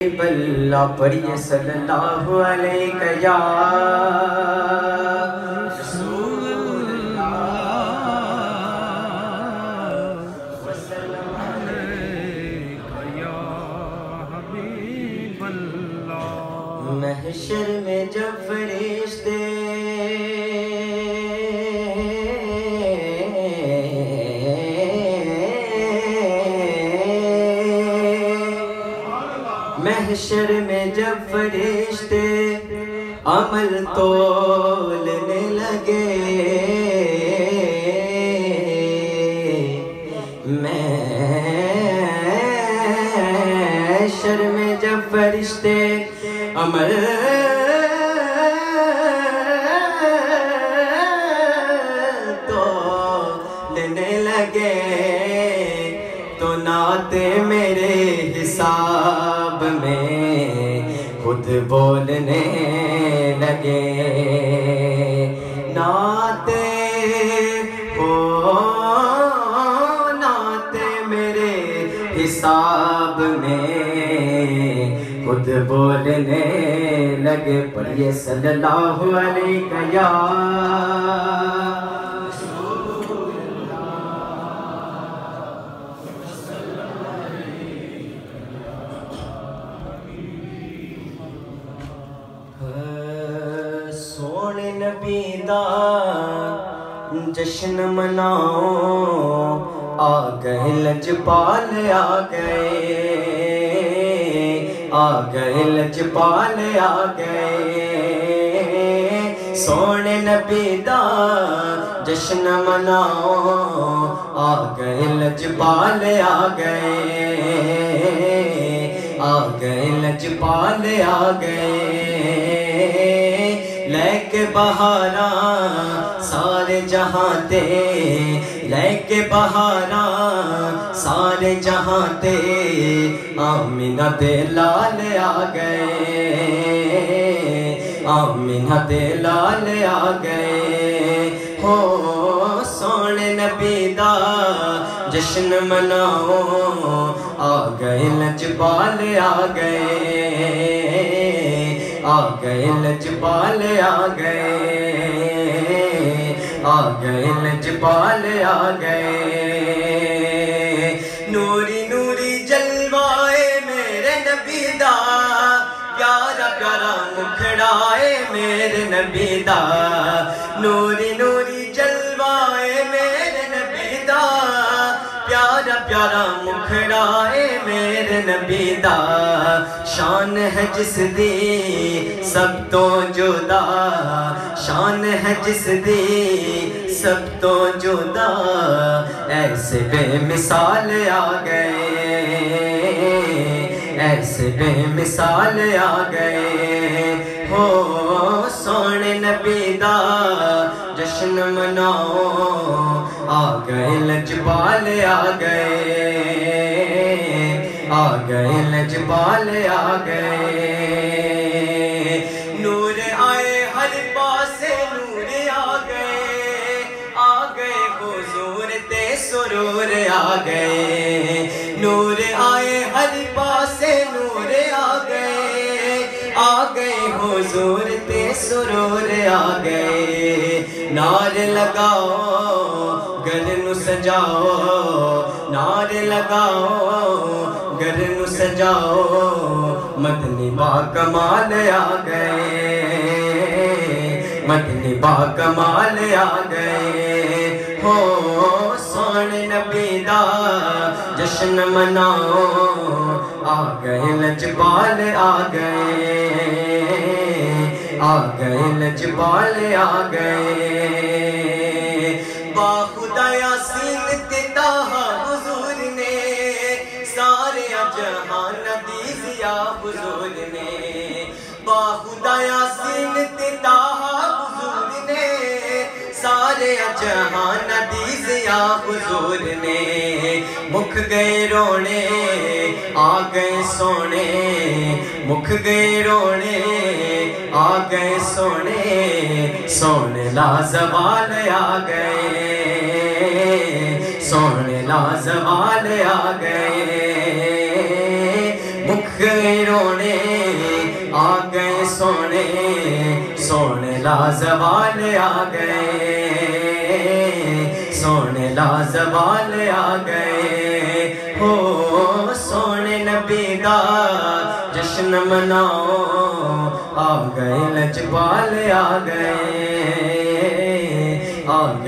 اللہ پڑھئے صلی اللہ علیہ یا رسول محشر میں جب محشر میں جب فرشتے عمل تولنے لگے محشر میں جب فرشتے عمل خود بولنے لگے۔ ناتے ہو ناتے میرے حساب میں خود بولنے لگے۔ پڑھئے صلی اللہ علیہ یا سونے نبی دا جشن مناؤ۔ آ گئے لجپال، آ گئے۔ آ گئے لجپال، آ گئے۔ سونے نبی دا جشن مناؤ۔ آ گئے لجپال، آ گئے۔ آ گئے لجپال، آ گئے۔ لے کے بہارا، سارے جہاں تے، لے کے بہارا، سارے جہاں تے، آمینہ دے لال آ گئے، آمینہ دے لال آ گئے۔ ہو سونے نبی دا جشن مناؤ، آ گئے لجبال آ گئے۔ آ گئے لجبال آ گئے۔ آ گئے لجبال آ گئے۔ نوری نوری جلوائے میرے نبی دا۔ پیارا پیارا مکھڑائے میرے نبی دا۔ نوری نوری پیارا پیارا مکھڑائے میرے نبی دا، شان ہے جس دی سب تو جدا۔ شان ہے جس دی سب تو جدا۔ ایسے بے مثال آ گئے۔ ایسے بے مثال آ گئے۔ ہو سونے نبی دا جشن مناؤ۔ آ گئے لجبال آ گئے۔ آ گئے لجبال آ گئے۔ نور آئے ہر پاسے، نور آ گئے۔ آ گئے حضور تے سرور، آ گئے۔ نور آئے ہر پاسے، نور آ گئے۔ آ گئے حضور تے سرور، آ گئے۔ نار لگاؤ، گھر نو سجاؤ۔ نار لگاؤ، گھر نو سجاؤ۔ مدنی با کمال آ گئے۔ مدنی با کمال آ گئے۔ ہو سونے نبی دا جشن مناؤ۔ آ گئے لجبال آ گئے۔ آ گئے لجبال آ گئے۔ با خدا یاسین تتاہا حضور نے، سارے جہان دیزیا حضور نے۔ با خدا یاسین تتاہا حضور نے، سارے جہان دیزیا حضور نے۔ مکھ گئے رونے گئے سونے مکھ گئے رونے آ گئے سونے سونے لازوال آ گئے سونے لازوال آ گئے مکھ گئے رونے آ گئے سونے سونے لازوال آ گئے سونے لازوال آ گئے ہو سونے نبی دا جشن مناؤ آ گئے لجپال آ گئے آ گئے۔